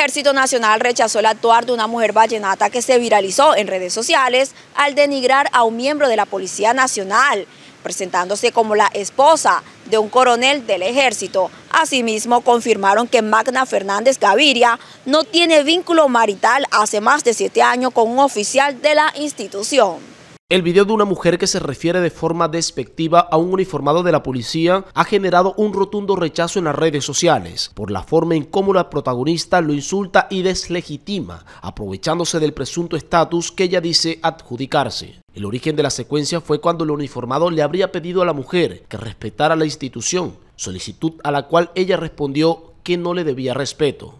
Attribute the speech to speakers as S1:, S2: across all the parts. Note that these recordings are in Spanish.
S1: Ejército Nacional rechazó el actuar de una mujer vallenata que se viralizó en redes sociales al denigrar a un miembro de la Policía Nacional, presentándose como la esposa de un coronel del ejército. Asimismo, confirmaron que Magna Fernández Gaviria no tiene vínculo marital hace más de siete años con un oficial de la institución.
S2: El video de una mujer que se refiere de forma despectiva a un uniformado de la policía ha generado un rotundo rechazo en las redes sociales por la forma en cómo la protagonista lo insulta y deslegitima, aprovechándose del presunto estatus que ella dice adjudicarse. El origen de la secuencia fue cuando el uniformado le habría pedido a la mujer que respetara la institución, solicitud a la cual ella respondió que no le debía respeto.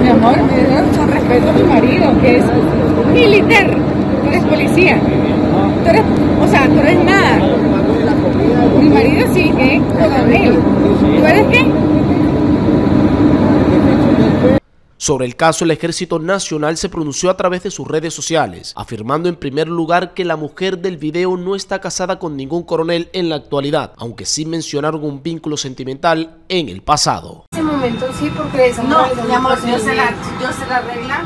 S3: Mi amor, respeto a mi marido, que es militar, tú eres policía. Tú eres, o sea, tú eres nada. Mi marido sí es coronel. ¿Tú eres qué?
S2: Sobre el caso, el Ejército Nacional se pronunció a través de sus redes sociales, afirmando en primer lugar que la mujer del video no está casada con ningún coronel en la actualidad, aunque sí mencionaron un vínculo sentimental en el pasado.
S3: En ese momento sí, porque esa
S4: No, mi amor, yo sé, la, yo sé la regla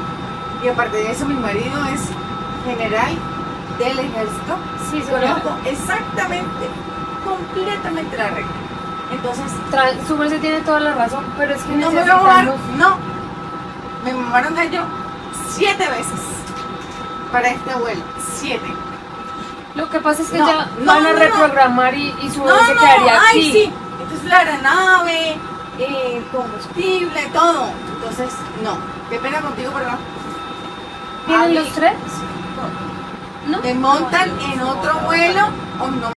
S4: y aparte de eso mi marido es general del ejército.
S3: Sí,
S4: Conozco exactamente, completamente la regla. Entonces,
S3: Tra- Su merced tiene toda la razón, pero es que
S4: no me
S3: necesitamos...
S4: no. Me mamaron gallo siete veces para este vuelo, siete.
S3: Lo que pasa es que
S4: No,
S3: ya
S4: no,
S3: van a
S4: no,
S3: reprogramar y, y su bebé se quedaría
S4: ay,
S3: aquí.
S4: sí. Entonces la aeronave, eh, combustible, todo. Entonces, no. Qué pena contigo, pero no.
S3: ¿Vienen
S4: Ahí-
S3: los tres? ¿No?
S4: Montan en otro vuelo o no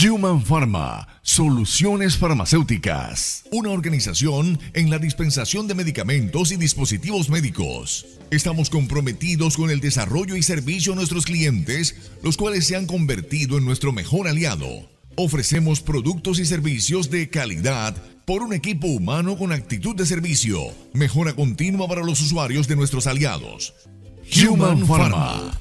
S5: Human Pharma, Soluciones Farmacéuticas, una organización en la dispensación de medicamentos y dispositivos médicos. Estamos comprometidos con el desarrollo y servicio a nuestros clientes, los cuales se han convertido en nuestro mejor aliado. Ofrecemos productos y servicios de calidad por un equipo humano con actitud de servicio, mejora continua para los usuarios de nuestros aliados. Human Pharma.